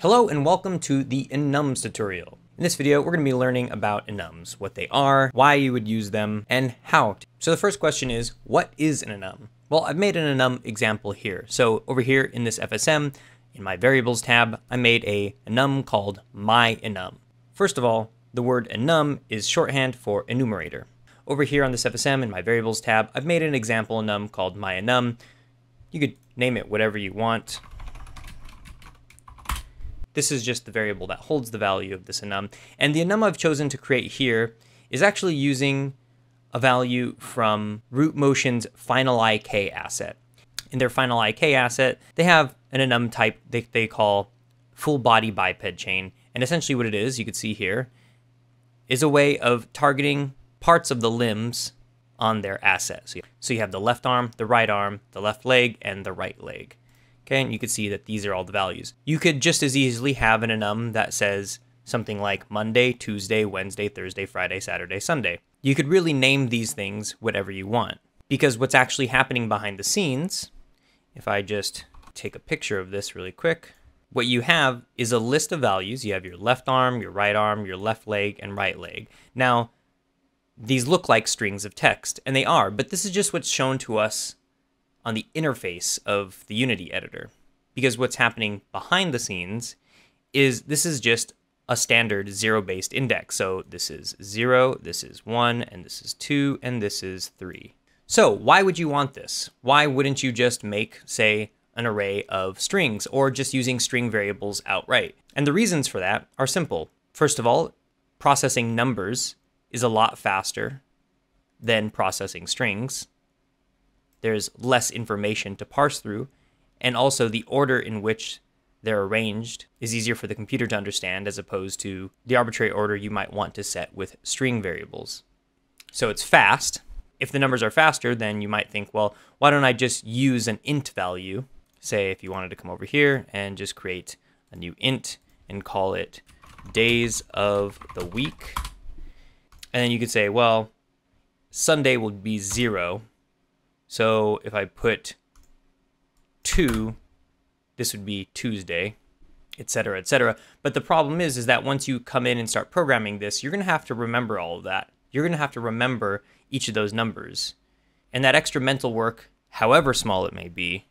Hello and welcome to the enums tutorial. In this video, we're going to be learning about enums, what they are, why you would use them, and how. To. So the first question is, what is an enum? Well, I've made an enum example here. So over here in this FSM, in my variables tab, I made a enum called my enum. First of all, the word enum is shorthand for enumerator. Over here on this FSM in my variables tab, I've made an example enum called my enum. You could name it whatever you want. This is just the variable that holds the value of this enum. And the enum I've chosen to create here is actually using a value from Root Motion's final IK asset. In their final IK asset, they have an enum type they, they call full body biped chain. And essentially what it is, you could see here, is a way of targeting parts of the limbs on their asset. So you have the left arm, the right arm, the left leg, and the right leg. Okay, and you can see that these are all the values. You could just as easily have an enum that says something like Monday, Tuesday, Wednesday, Thursday, Friday, Saturday, Sunday. You could really name these things whatever you want. Because what's actually happening behind the scenes, if I just take a picture of this really quick, what you have is a list of values. You have your left arm, your right arm, your left leg, and right leg. Now, these look like strings of text, and they are, but this is just what's shown to us on the interface of the Unity editor. Because what's happening behind the scenes is this is just a standard zero based index. So this is zero, this is one, and this is two, and this is three. So why would you want this? Why wouldn't you just make, say, an array of strings or just using string variables outright? And the reasons for that are simple. First of all, processing numbers is a lot faster than processing strings there's less information to parse through, and also the order in which they're arranged is easier for the computer to understand as opposed to the arbitrary order you might want to set with string variables. So it's fast. If the numbers are faster, then you might think, well, why don't I just use an int value? Say if you wanted to come over here and just create a new int and call it days of the week. And then you could say, well, Sunday will be zero so if I put 2, this would be Tuesday, etc., etc. But the problem is, is that once you come in and start programming this, you're going to have to remember all of that. You're going to have to remember each of those numbers. And that extra mental work, however small it may be,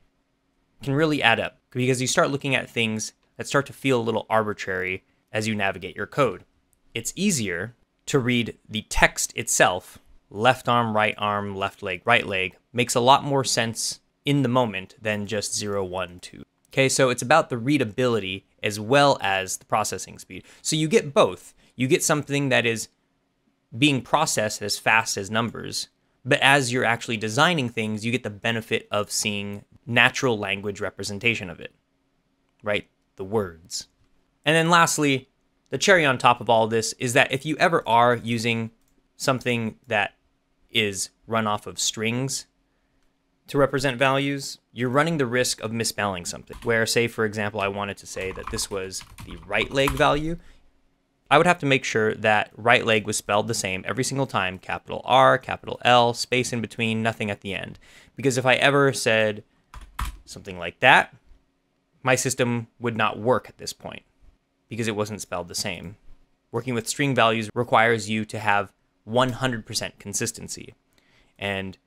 can really add up because you start looking at things that start to feel a little arbitrary as you navigate your code. It's easier to read the text itself left arm, right arm, left leg, right leg makes a lot more sense in the moment than just 0, 1, 2. Okay, so it's about the readability as well as the processing speed. So you get both. You get something that is being processed as fast as numbers, but as you're actually designing things, you get the benefit of seeing natural language representation of it, right? The words. And then lastly, the cherry on top of all this is that if you ever are using something that is run off of strings to represent values, you're running the risk of misspelling something. Where, say, for example, I wanted to say that this was the right leg value, I would have to make sure that right leg was spelled the same every single time capital R, capital L, space in between, nothing at the end. Because if I ever said something like that, my system would not work at this point because it wasn't spelled the same. Working with string values requires you to have 100% consistency. And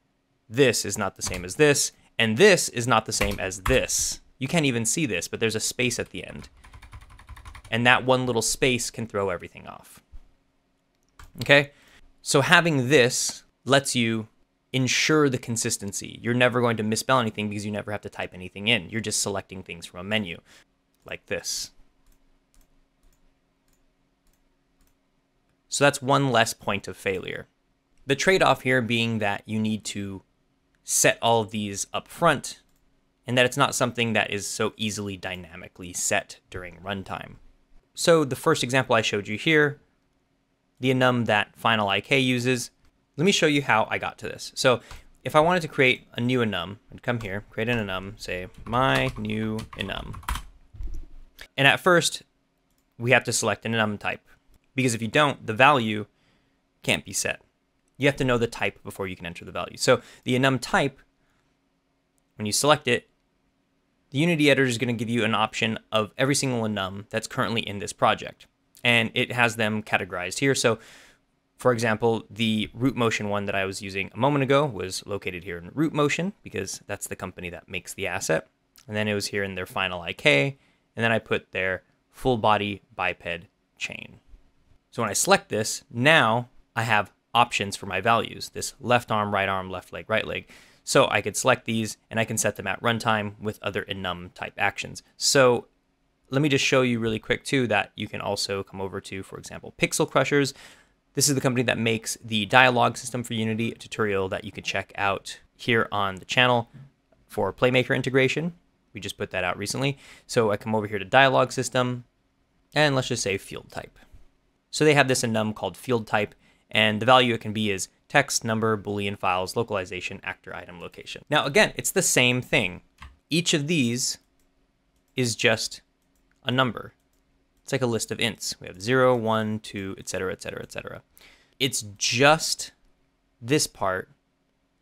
this is not the same as this, and this is not the same as this. You can't even see this, but there's a space at the end. And that one little space can throw everything off. Okay? So having this lets you ensure the consistency. You're never going to misspell anything because you never have to type anything in. You're just selecting things from a menu, like this. So that's one less point of failure. The trade off here being that you need to set all these up front and that it's not something that is so easily dynamically set during runtime. So the first example I showed you here, the enum that Final IK uses, let me show you how I got to this. So if I wanted to create a new enum, I'd come here, create an enum, say my new enum. And at first, we have to select an enum type because if you don't, the value can't be set. You have to know the type before you can enter the value. So the enum type, when you select it, the Unity editor is going to give you an option of every single enum that's currently in this project. And it has them categorized here. So for example, the root motion one that I was using a moment ago was located here in root motion because that's the company that makes the asset. And then it was here in their final IK. And then I put their full body biped chain. So when I select this, now I have options for my values, this left arm, right arm, left leg, right leg. So I could select these and I can set them at runtime with other enum type actions. So let me just show you really quick too that you can also come over to, for example, Pixel Crushers. This is the company that makes the dialogue system for Unity, a tutorial that you can check out here on the channel for Playmaker integration. We just put that out recently. So I come over here to dialogue system and let's just say field type. So they have this enum called field type and the value it can be is text, number, boolean files, localization, actor, item, location. Now again, it's the same thing. Each of these is just a number. It's like a list of ints. We have 0, 1, 2, etc., etc., etc. It's just this part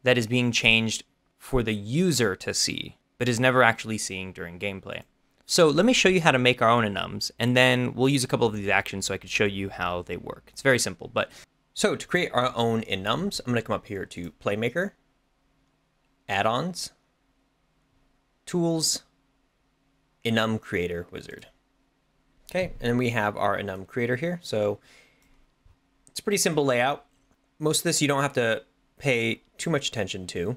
that is being changed for the user to see, but is never actually seeing during gameplay. So let me show you how to make our own enums, and then we'll use a couple of these actions so I can show you how they work. It's very simple, but so to create our own enums, I'm going to come up here to Playmaker, Add-ons, Tools, Enum Creator Wizard. Okay, and we have our enum creator here. So it's a pretty simple layout. Most of this you don't have to pay too much attention to.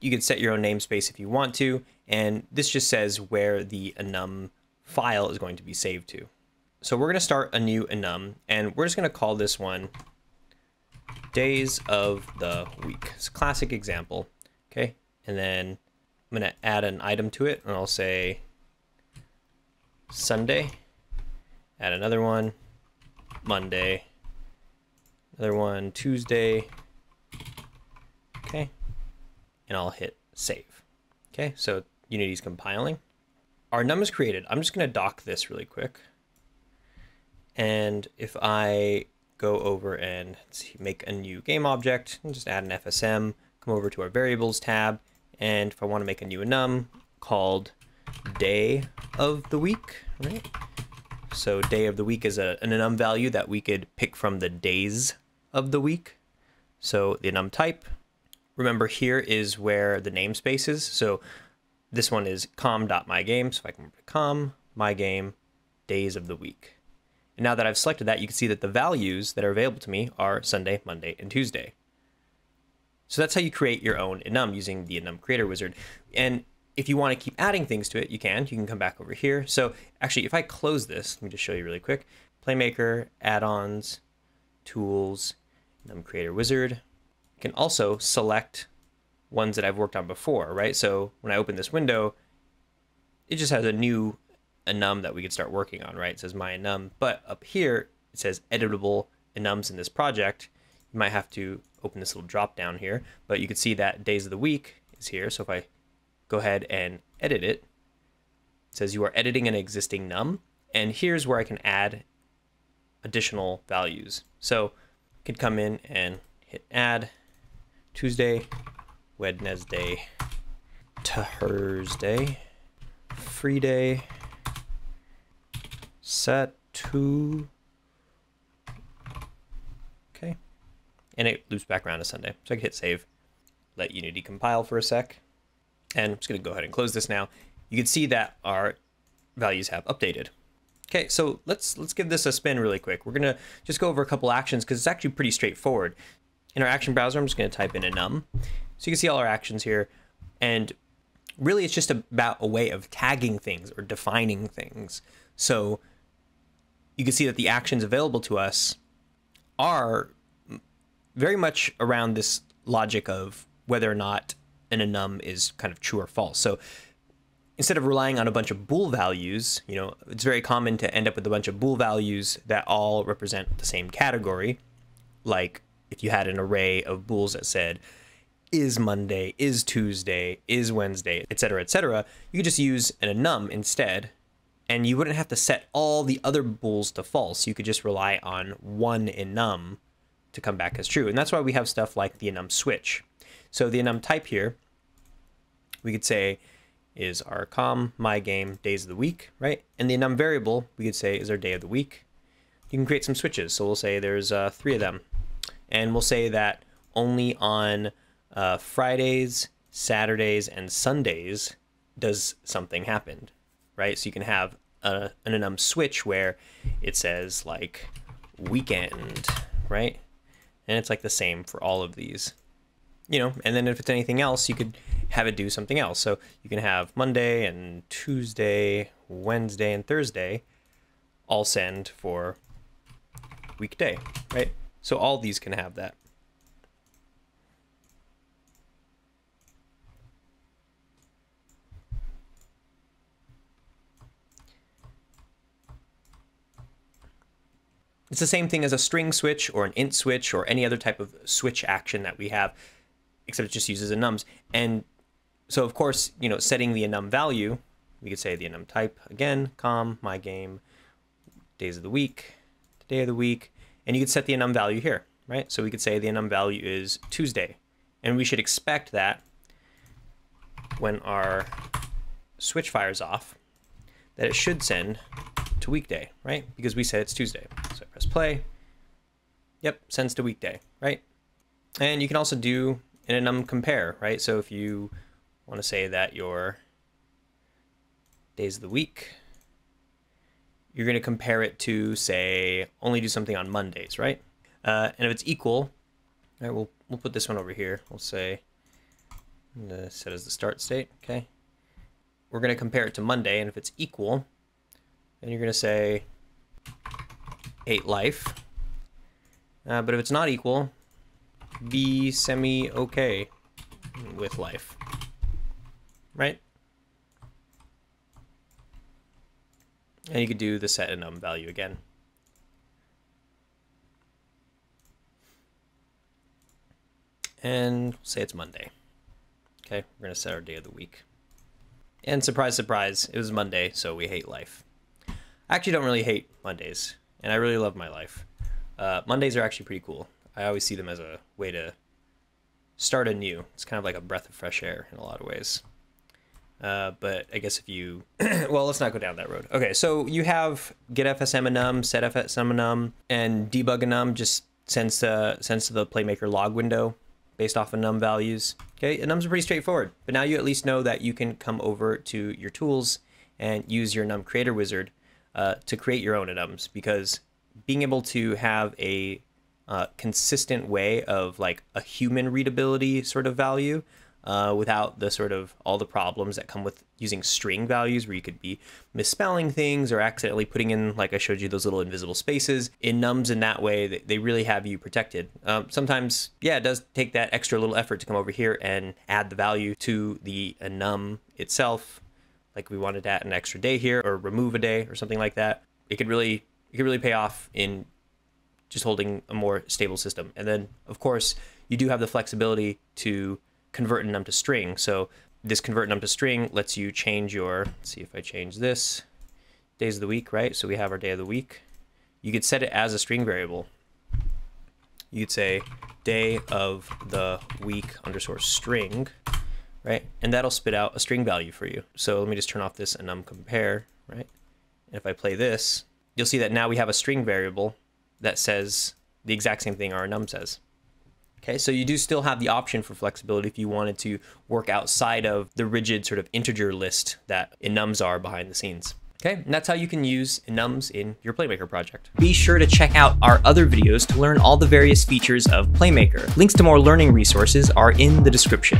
You can set your own namespace if you want to, and this just says where the enum file is going to be saved to. So we're going to start a new enum, and we're just going to call this one days of the week. It's a classic example. Okay. And then I'm going to add an item to it and I'll say Sunday. Add another one, Monday. Another one, Tuesday. Okay. And I'll hit save. Okay. So Unity's compiling. Our num is created. I'm just going to dock this really quick. And if I go over and make a new game object and just add an FSM, come over to our variables tab, and if I want to make a new enum called day of the week, right? So day of the week is a, an enum value that we could pick from the days of the week. So the enum type, remember here is where the namespace is. So this one is com.mygame. So I can com, my game, days of the week. And now that I've selected that, you can see that the values that are available to me are Sunday, Monday, and Tuesday. So that's how you create your own enum using the enum creator wizard. And if you want to keep adding things to it, you can. You can come back over here. So actually, if I close this, let me just show you really quick. Playmaker, add-ons, tools, enum creator wizard. You can also select ones that I've worked on before, right? So when I open this window, it just has a new enum that we could start working on, right? It says my enum, but up here it says editable enums in this project. You might have to open this little drop down here, but you can see that days of the week is here. So if I go ahead and edit it, it says you are editing an existing enum, and here's where I can add additional values. So I could come in and hit add Tuesday, Wednesday, Thursday, Friday, set to okay. And it loops back around to Sunday. So I can hit save let Unity compile for a sec. And I'm just gonna go ahead and close this now. You can see that our values have updated. Okay so let's let's give this a spin really quick. We're gonna just go over a couple actions because it's actually pretty straightforward. In our action browser I'm just gonna type in a num. So you can see all our actions here. And really it's just about a way of tagging things or defining things. So you can see that the actions available to us are very much around this logic of whether or not an enum is kind of true or false. So instead of relying on a bunch of bool values, you know, it's very common to end up with a bunch of bool values that all represent the same category. Like if you had an array of bools that said is Monday, is Tuesday, is Wednesday, etc., etc., you could just use an enum instead and you wouldn't have to set all the other bools to false. You could just rely on one enum to come back as true. And that's why we have stuff like the enum switch. So the enum type here, we could say is our com, my game, days of the week, right? And the enum variable, we could say, is our day of the week. You can create some switches. So we'll say there's uh, three of them. And we'll say that only on uh, Fridays, Saturdays, and Sundays does something happen, right? So you can have a, an enum switch where it says like weekend, right? And it's like the same for all of these, you know, and then if it's anything else, you could have it do something else. So you can have Monday and Tuesday, Wednesday, and Thursday all send for weekday, right? So all these can have that. It's the same thing as a string switch or an int switch or any other type of switch action that we have, except it just uses enums. And so of course, you know, setting the enum value, we could say the enum type again, com, my game, days of the week, day of the week, and you could set the enum value here, right? So we could say the enum value is Tuesday, and we should expect that when our switch fires off, that it should send to weekday, right? Because we said it's Tuesday. So I press play. Yep, sends to weekday, right? And you can also do an enum compare, right? So if you want to say that your days of the week, you're going to compare it to, say, only do something on Mondays, right? Uh, and if it's equal, right, we'll, we'll put this one over here. We'll say, set as the start state, okay? We're going to compare it to Monday, and if it's equal, then you're going to say 8 life. Uh, but if it's not equal, be semi-okay with life, right? And you could do the set enum value again. And say it's Monday. Okay, we're going to set our day of the week. And surprise, surprise, it was Monday, so we hate life. I actually don't really hate Mondays, and I really love my life. Uh, Mondays are actually pretty cool. I always see them as a way to start anew. It's kind of like a breath of fresh air in a lot of ways. Uh, but I guess if you, well, let's not go down that road. Okay, so you have get FSM enum, set FSM enum, and debug enum just sends to sends to the Playmaker log window based off of enum values. Okay, enums are pretty straightforward, but now you at least know that you can come over to your tools and use your enum creator wizard uh, to create your own enums because being able to have a uh, consistent way of like a human readability sort of value uh, without the sort of all the problems that come with using string values where you could be misspelling things or accidentally putting in like i showed you those little invisible spaces in nums in that way they really have you protected. Um, sometimes yeah it does take that extra little effort to come over here and add the value to the enum itself like we wanted to add an extra day here or remove a day or something like that it could really it could really pay off in just holding a more stable system and then of course you do have the flexibility to convert enum to string. So this convert enum to string lets you change your, let's see if I change this, days of the week, right? So we have our day of the week. You could set it as a string variable. You could say day of the week underscore string, right? And that'll spit out a string value for you. So let me just turn off this enum compare, right? And if I play this, you'll see that now we have a string variable that says the exact same thing our enum says. Okay, so you do still have the option for flexibility if you wanted to work outside of the rigid sort of integer list that enums are behind the scenes. Okay, and that's how you can use enums in your Playmaker project. Be sure to check out our other videos to learn all the various features of Playmaker. Links to more learning resources are in the description.